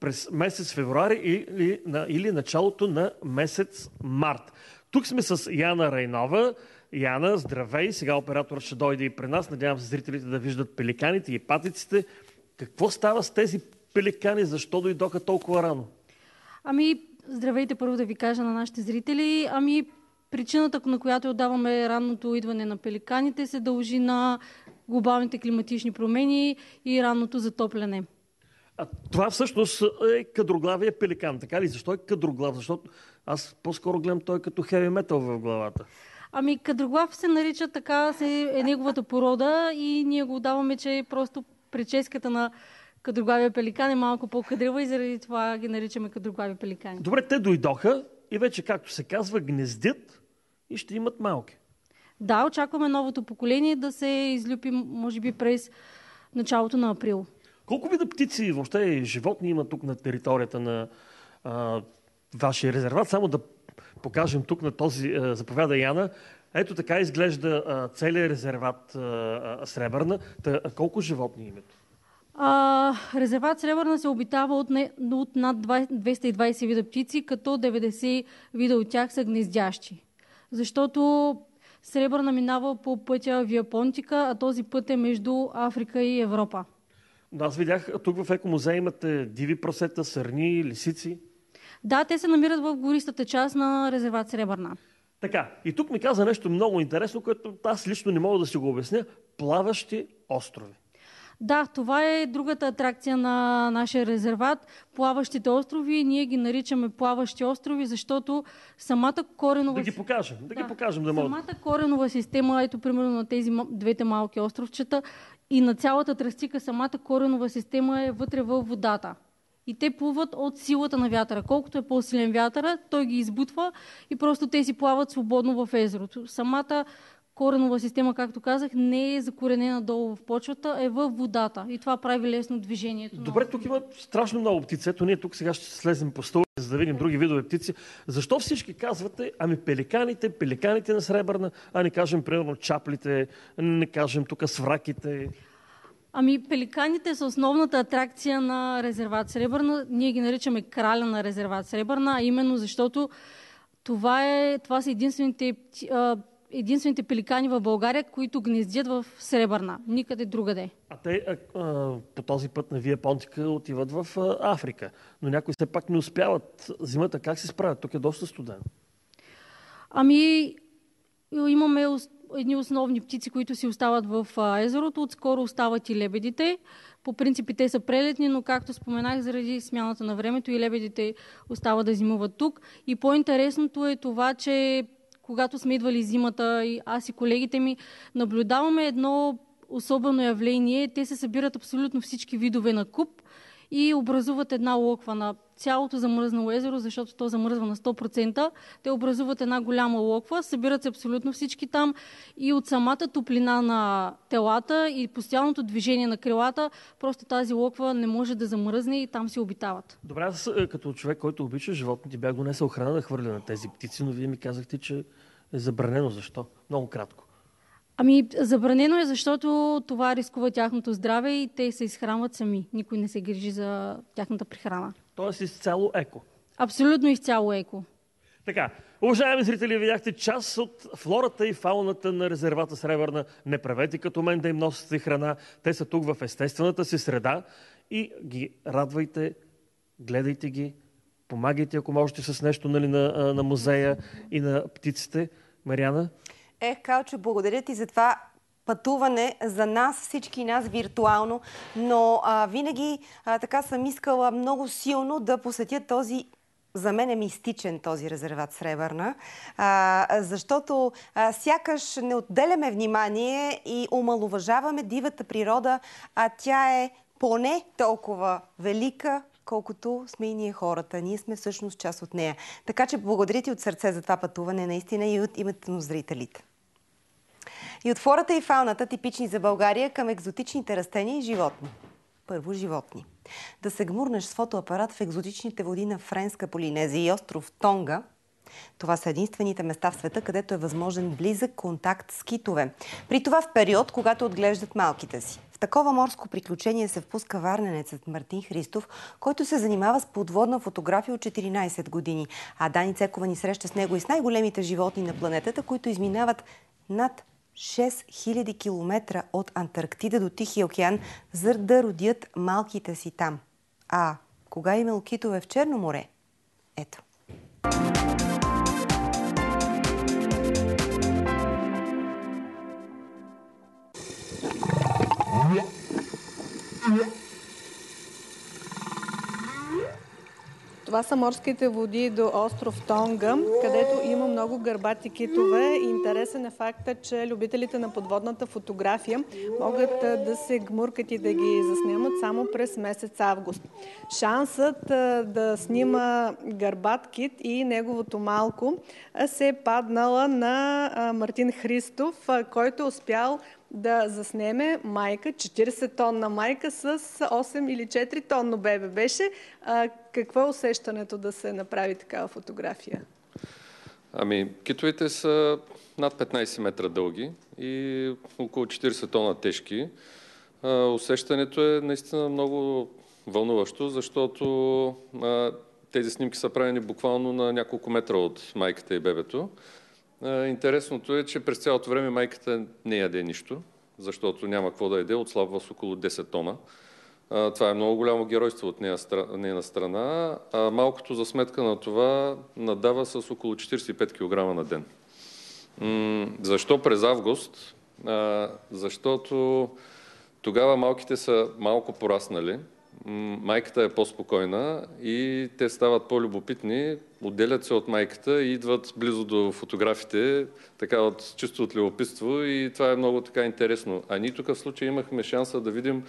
през месец февруари или, или началото на месец март. Тук сме с Яна Райнова. Яна, здравей! Сега операторът ще дойде и при нас. Надявам се зрителите да виждат пеликаните и патиците. Какво става с тези пеликани? Защо дойдоха толкова рано? Ами, здравейте първо да ви кажа на нашите зрители. Ами, причината, на която отдаваме ранното идване на пеликаните, се дължи на глобалните климатични промени и ранното затопляне. А това всъщност е кадроглавия пеликан, така ли? Защо е кадроглав? Защото аз по-скоро гледам той като хеви метал в главата. Ами кадроглав се нарича така, се е неговата порода и ние го даваме, че просто прическата на кадроглавия пеликан е малко по-кадрива и заради това ги наричаме кадроглави пеликани. Добре, те дойдоха и и вече, както се казва, гнездят и ще имат малки. Да, очакваме новото поколение да се излюпи, може би, през началото на април. Колко вида птици въобще животни има тук на територията на а, вашия резерват? Само да покажем тук на този, а, заповяда Яна, ето така изглежда а, целият резерват а, а, Сребърна. Та, а колко животни имат? А, резерват Сребърна се обитава от, не, от над 20, 220 вида птици, като 90 вида от тях са гнездящи. Защото Сребърна минава по пътя Вия Понтика, а този път е между Африка и Европа. Аз видях, тук в Екомузей имате диви просета, сърни, лисици. Да, те се намират в гористата част на резерват Сребърна. Така, и тук ми каза нещо много интересно, което аз лично не мога да си го обясня. Плаващи острови. Да, това е другата атракция на нашия резерват. Плаващите острови. Ние ги наричаме плаващи острови, защото самата коренова... Да ги покажем, да, да ги покажем да могат. Самата коренова система, ето примерно на тези двете малки островчета и на цялата тръстика, самата коренова система е вътре във водата. И те плуват от силата на вятъра. Колкото е по-силен вятъра, той ги избутва и просто те си плават свободно в езерото. Самата коренова система, както казах, не е закоренена долу в почвата, е във водата. И това прави лесно движението. Добре, тук има страшно много птици. Ето ние тук сега ще слезем по стол, за да видим други видове птици. Защо всички казвате, ами пеликаните, пеликаните на Сребърна, а не кажем, примерно, чаплите, не кажем тук свраките? Ами, пеликаните са основната атракция на резерват Сребърна. Ние ги наричаме краля на резерват Сребърна, именно защото това, е, това са единствените, единствените пеликани в България, които гнездят в Сребърна. Никъде другаде. А те а, а, по този път на Вия Понтика отиват в а, Африка. Но някои все пак не успяват. Зимата как се справят? Тук е доста студено. Ами, имаме едни основни птици, които си остават в езерото. Отскоро остават и лебедите. По принцип те са прелетни, но както споменах, заради смяната на времето и лебедите остават да зимуват тук. И по-интересното е това, че когато сме идвали зимата, и аз и колегите ми, наблюдаваме едно особено явление. Те се събират абсолютно всички видове на куп и образуват една локва на цялото замръзнало езеро, защото то замръзва на 100%. Те образуват една голяма локва, събират се абсолютно всички там и от самата топлина на телата и постоянното движение на крилата, просто тази локва не може да замръзне и там се обитават. Добре, аз е, като човек, който обича животните, бях донесъл храна да хвърля на тези птици, но вие ми казахте, че е забранено. Защо? Много кратко. Ами, забранено е, защото това рискува тяхното здраве и те се изхранват сами. Никой не се грижи за тяхната прихрана. Тоест изцяло еко. Абсолютно изцяло еко. Така, уважаеми зрители, видяхте част от флората и фауната на резервата Сребърна. Не правете като мен да им носите храна. Те са тук в естествената си среда и ги радвайте, гледайте ги, помагайте, ако можете с нещо нали, на, на музея и на птиците. Мариана? Ех, Калчо, благодаря ти за това пътуване за нас, всички нас виртуално, но а, винаги а, така съм искала много силно да посетя този за мен е мистичен този резерват Сребърна, а, защото а, сякаш не отделяме внимание и омалуважаваме дивата природа, а тя е поне толкова велика, колкото сме и ние хората. Ние сме всъщност част от нея. Така че благодаря ти от сърце за това пътуване, наистина и от името на зрителите. И от флората и фауната, типични за България, към екзотичните растения и животни. Първо животни. Да се гмурнеш с фотоапарат в екзотичните води на Френска Полинезия и остров Тонга – това са единствените места в света, където е възможен близък контакт с китове. При това в период, когато отглеждат малките си. В такова морско приключение се впуска варненецът Мартин Христов, който се занимава с подводна фотография от 14 години. А Дани Цекова ни среща с него и с най-големите животни на планетата, които изминават над 6000 км от Антарктида до Тихия океан, за да родят малките си там. А кога имал китове в Черно море? Ето. Това са морските води до остров Тонга, където има много гърбати китове. Интересен е факта, че любителите на подводната фотография могат да се гмуркат и да ги заснемат само през месец август. Шансът да снима гърбат кит и неговото малко се е паднала на Мартин Христов, който е успял да заснеме майка, 40 тонна майка с 8 или 4 тонно бебе беше. А, какво е усещането да се направи такава фотография? Ами, китовете са над 15 метра дълги и около 40 тона тежки. А, усещането е наистина много вълнуващо, защото а, тези снимки са правени буквално на няколко метра от майката и бебето. Интересното е, че през цялото време майката не яде нищо, защото няма какво да яде, отслабва с около 10 тона. Това е много голямо геройство от нейна страна, а малкото за сметка на това надава с около 45 кг на ден. Защо през август? Защото тогава малките са малко пораснали, майката е по-спокойна и те стават по-любопитни, отделят се от майката и идват близо до фотографите, така от, чисто от любопитство и това е много така интересно. А ние тук в случая имахме шанса да видим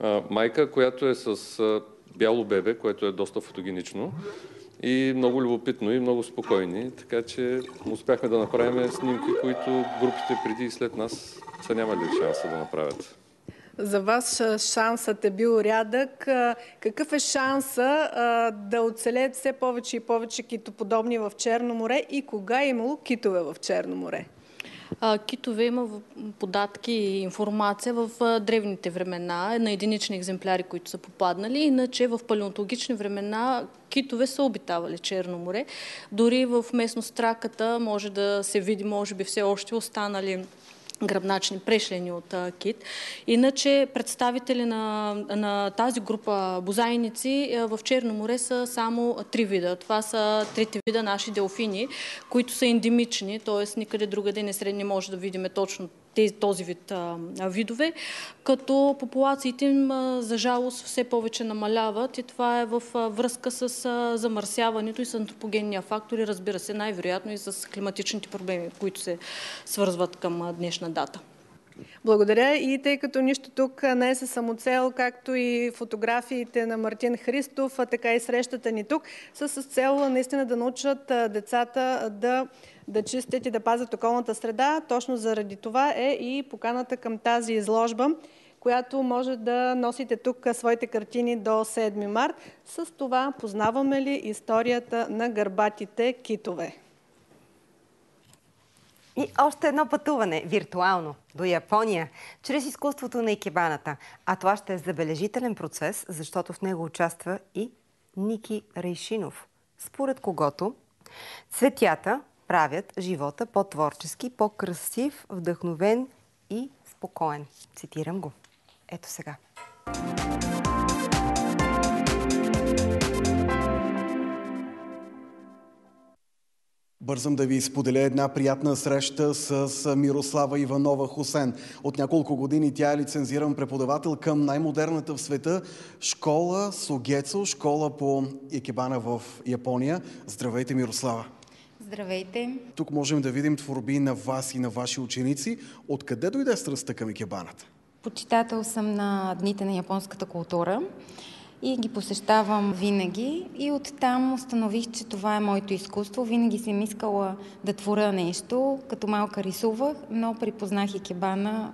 а, майка, която е с а, бяло бебе, което е доста фотогенично и много любопитно и много спокойни, така че успяхме да направим снимки, които групите преди и след нас са нямали шанса да направят. За вас шансът е бил рядък. Какъв е шанса да оцелеят все повече и повече китоподобни в Черно море и кога е имало китове в Черно море? Китове има податки и информация в древните времена на единични екземпляри, които са попаднали. Иначе в палеонтологични времена китове са обитавали Черно море. Дори в местност Траката може да се види, може би все още останали гръбначни прешлени от кит. Иначе представители на, на тази група бозайници в Черно море са само три вида. Това са трите вида наши делфини, които са ендемични, т.е. никъде другаде не, не може да видим точно този вид видове, като популациите им за жалост все повече намаляват и това е в връзка с замърсяването и с антропогенния фактор и разбира се най-вероятно и с климатичните проблеми, които се свързват към днешна дата. Благодаря и тъй като нищо тук не е със самоцел, както и фотографиите на Мартин Христов, така и срещата ни тук, са с цел наистина да научат децата да да чистят и да пазят околната среда. Точно заради това е и поканата към тази изложба, която може да носите тук своите картини до 7 март. С това познаваме ли историята на гърбатите китове? И още едно пътуване, виртуално, до Япония, чрез изкуството на икебаната. А това ще е забележителен процес, защото в него участва и Ники Рейшинов, според когото цветята правят живота по-творчески, по-красив, вдъхновен и спокоен. Цитирам го. Ето сега. Бързам да ви споделя една приятна среща с Мирослава Иванова Хусен. От няколко години тя е лицензиран преподавател към най-модерната в света школа Сугецо, школа по икебана в Япония. Здравейте, Мирослава! Здравейте! Тук можем да видим творби на вас и на ваши ученици. Откъде дойде страстта към икебаната? Почитател съм на Дните на японската култура и ги посещавам винаги. И оттам установих, че това е моето изкуство. Винаги съм искала да творя нещо. Като малка рисувах, но припознах икебана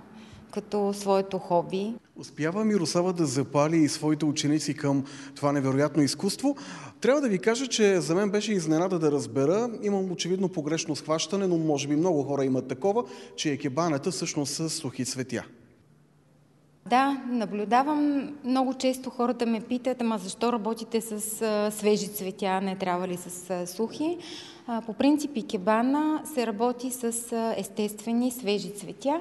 като своето хоби. Успява Мирослава да запали и своите ученици към това невероятно изкуство. Трябва да ви кажа, че за мен беше изненада да разбера, имам очевидно погрешно схващане, но може би много хора имат такова, че екебаната всъщност са сухи цветя. Да, наблюдавам. Много често хората ме питат, ама защо работите с а, свежи цветя, не трябва ли с а, сухи? А, по принцип икебана се работи с а, естествени свежи цветя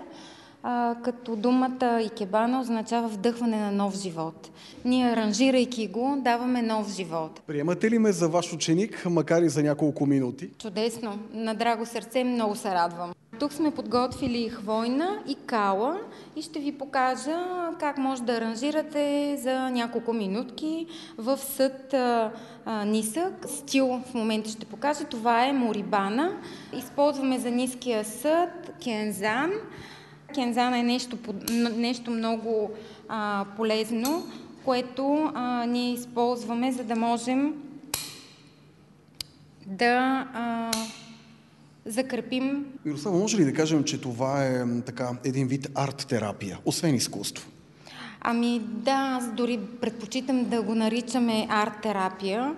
а, като думата икебана означава вдъхване на нов живот. Ние, аранжирайки го, даваме нов живот. Приемате ли ме за ваш ученик, макар и за няколко минути? Чудесно. На драго сърце много се радвам. Тук сме подготвили хвойна и кала и ще ви покажа как може да аранжирате за няколко минутки в съд а, а, нисък. Стил в момента ще покажа. Това е морибана. Използваме за ниския съд кензан. Кензана е нещо, нещо много а, полезно, което а, ние използваме, за да можем да а, закрепим. Мирослава, може ли да кажем, че това е така един вид арт-терапия, освен изкуство? Ами да, аз дори предпочитам да го наричаме арт-терапия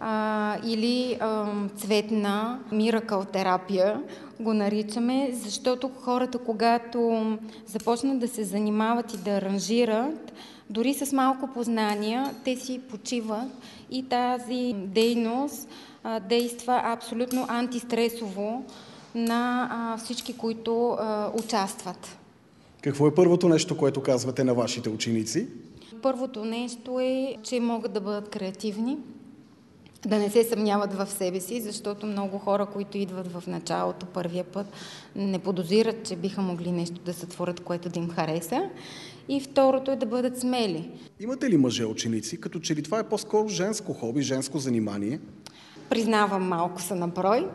а, или а, цветна миракъл терапия го наричаме, защото хората, когато започнат да се занимават и да аранжират, дори с малко познания, те си почиват и тази дейност действа абсолютно антистресово на всички, които участват. Какво е първото нещо, което казвате на вашите ученици? Първото нещо е, че могат да бъдат креативни, да не се съмняват в себе си, защото много хора, които идват в началото първия път, не подозират, че биха могли нещо да сътворят, което да им хареса. И второто е да бъдат смели. Имате ли мъже ученици? Като че ли това е по-скоро женско хоби, женско занимание? Признавам, малко са на брой,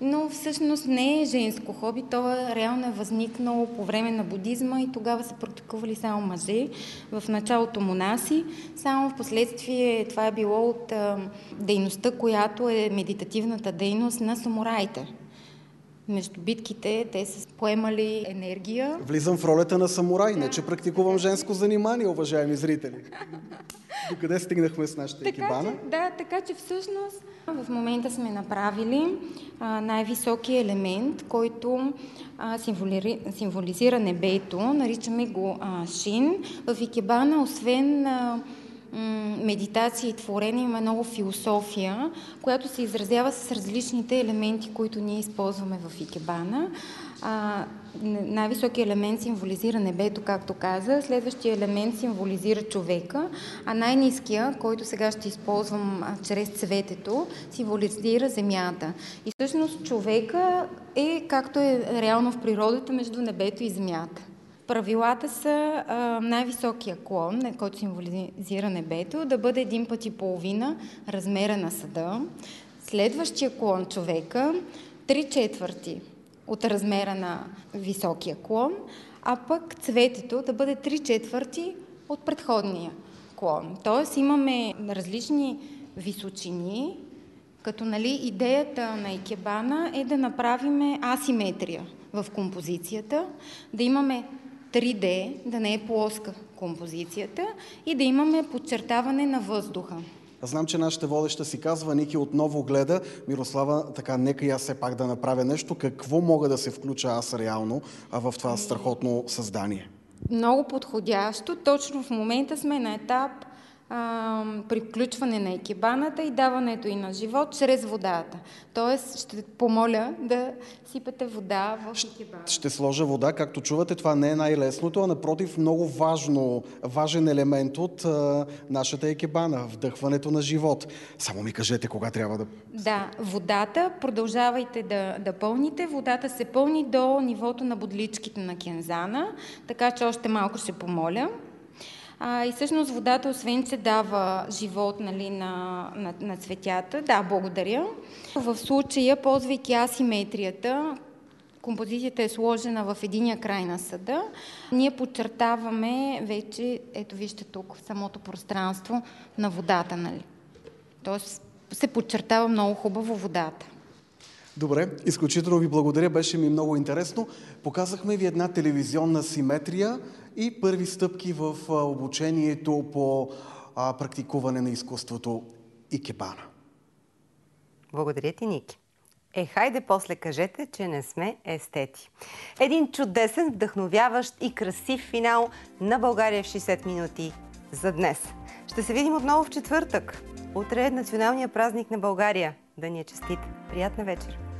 но всъщност не е женско хоби. То реално е възникнало по време на будизма и тогава са практикували само мъже. В началото монаси, само в последствие това е било от а, дейността, която е медитативната дейност на самураите. Между битките те са поемали енергия. Влизам в ролята на самурай, не че практикувам женско занимание, уважаеми зрители. Докъде стигнахме с нашата така, екибана? Че, да, така че всъщност в момента сме направили най-високия елемент, който а, символи, символизира небето. Наричаме го а, Шин. В Икебана, освен а, медитация и творене има много философия, която се изразява с различните елементи, които ние използваме в Икебана. най-високият елемент символизира небето, както каза, следващия елемент символизира човека, а най-низкия, който сега ще използвам чрез цветето, символизира земята. И всъщност човека е, както е реално в природата, между небето и земята. Правилата са най-високия клон, който символизира небето, да бъде един път и половина размера на съда. Следващия клон човека, три четвърти от размера на високия клон, а пък цветето да бъде три четвърти от предходния клон. Тоест имаме различни височини, като нали, идеята на Икебана е да направим асиметрия в композицията, да имаме 3D, да не е плоска композицията и да имаме подчертаване на въздуха. Знам, че нашата водеща си казва, Ники отново гледа. Мирослава, така, нека и аз все пак да направя нещо. Какво мога да се включа аз реално в това страхотно създание? Много подходящо. Точно в момента сме на етап а, приключване на екибаната и даването и на живот чрез водата. Тоест ще помоля да сипете вода в екибана. Ще сложа вода. Както чувате, това не е най-лесното, а напротив много важно, важен елемент от а, нашата екибана. Вдъхването на живот. Само ми кажете кога трябва да... Да, водата, продължавайте да, да пълните. Водата се пълни до нивото на бодличките на кензана, така че още малко ще помоля. А, и всъщност водата, освен че дава живот нали, на, на, на цветята, да, благодаря. В случая, ползвайки асиметрията, композицията е сложена в единия край на съда, ние подчертаваме вече, ето вижте тук, самото пространство на водата. Нали. Тоест се подчертава много хубаво водата. Добре, изключително ви благодаря, беше ми много интересно. Показахме ви една телевизионна симетрия и първи стъпки в обучението по практикуване на изкуството Икебана. Благодаря ти, Ники. Е, хайде после кажете, че не сме естети. Един чудесен, вдъхновяващ и красив финал на България в 60 минути за днес. Ще се видим отново в четвъртък. Утре е националния празник на България. Да ни е честит. Приятна вечер!